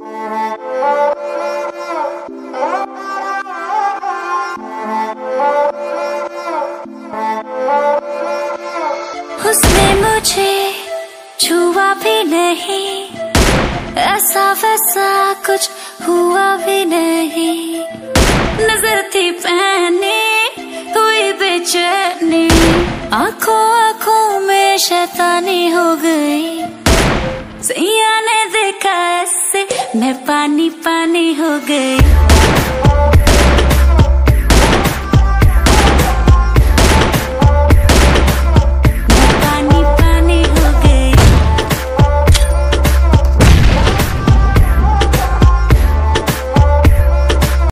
उसने मुझे छुआ भी नहीं। ऐसा वैसा कुछ हुआ भी नहीं। नज़र थी पहनी हुई बेचैनी। आँखों आँखों में शैतानी हो गई। मैं पानी पानी हो गई।